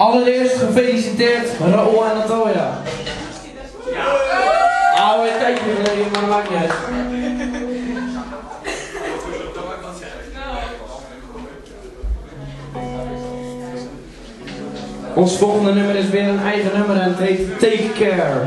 Allereerst gefeliciteerd Raoul en Natalia. Ja. Oh, een tijdje geleden, maar dat maakt niet uit. Ons volgende nummer is weer een eigen nummer en het heet Take Care.